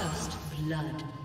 First blood.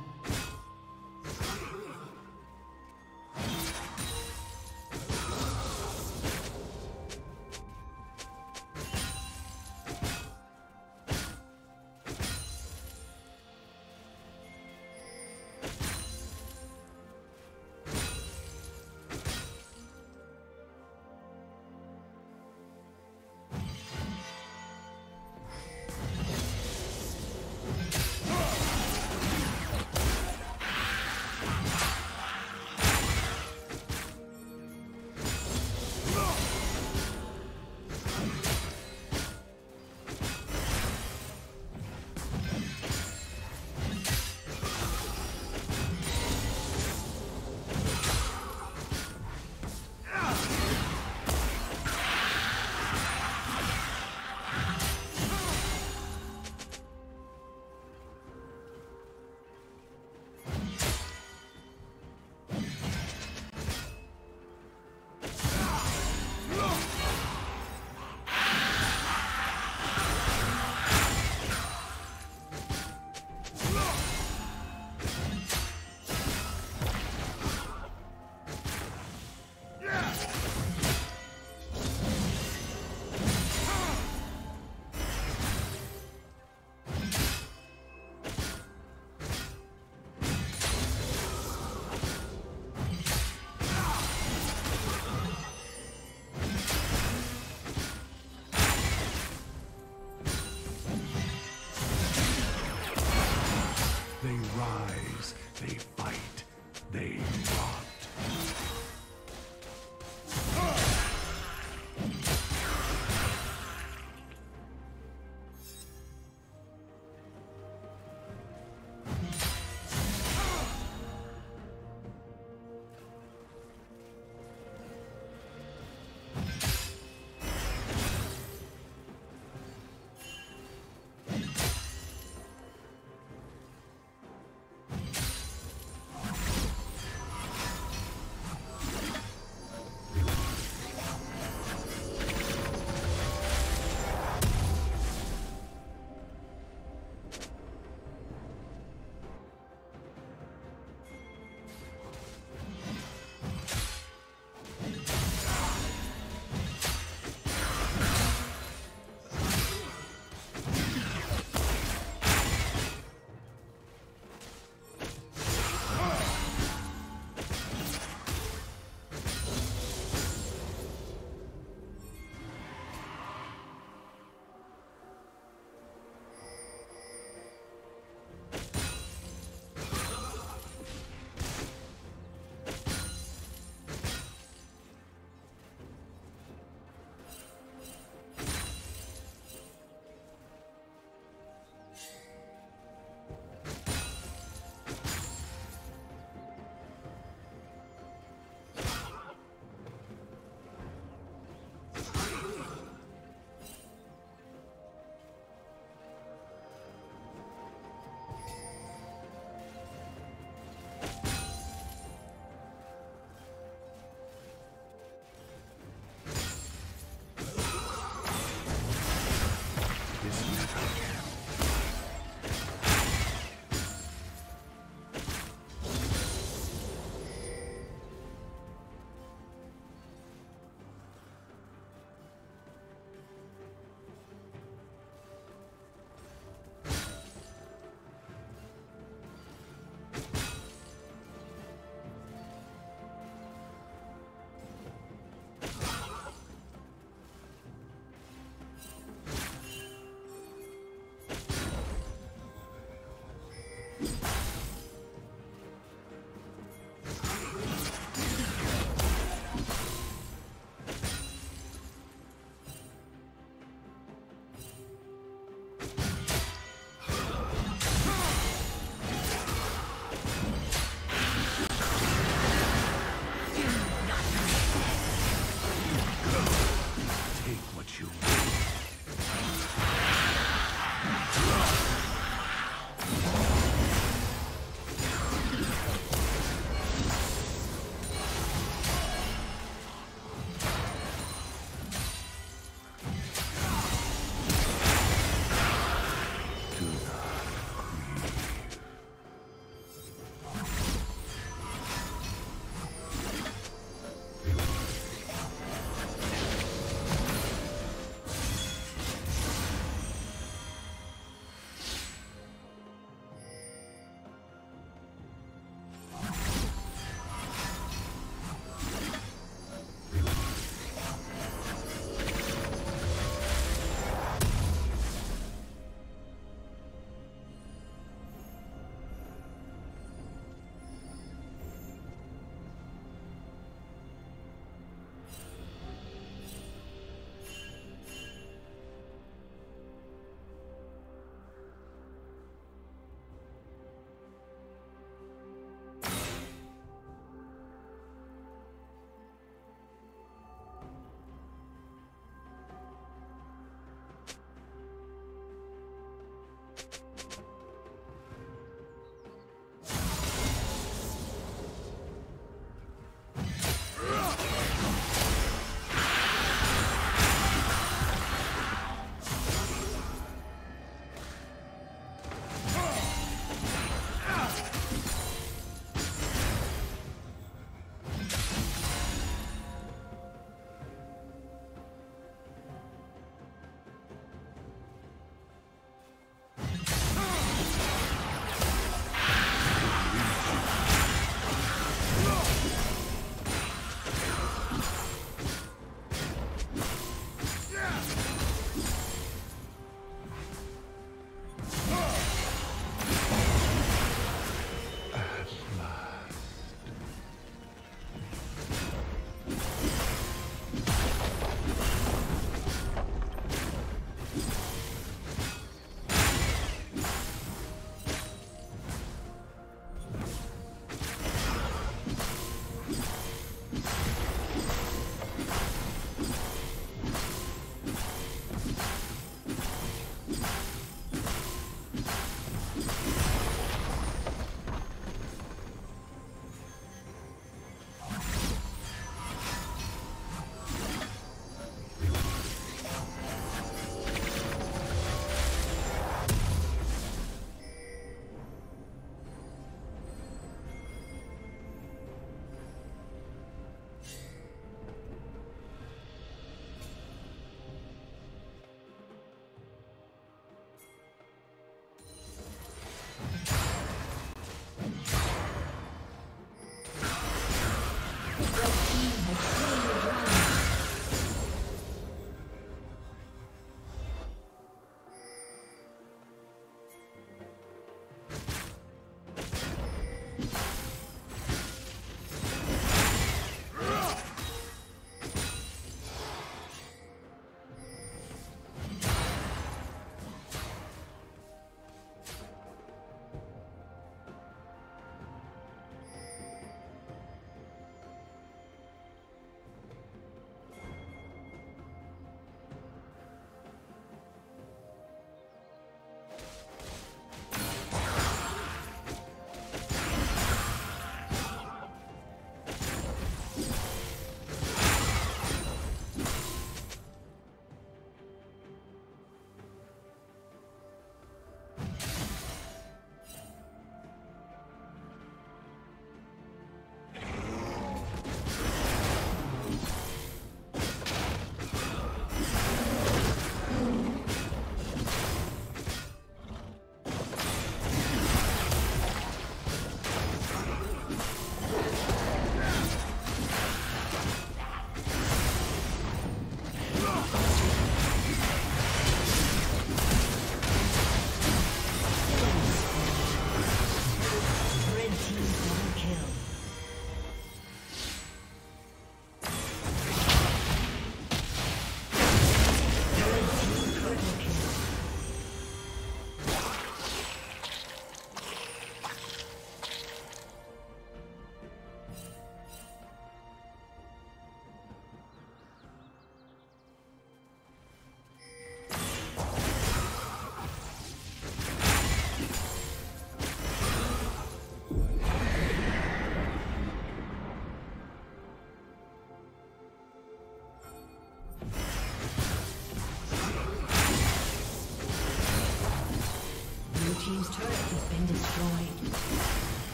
Killing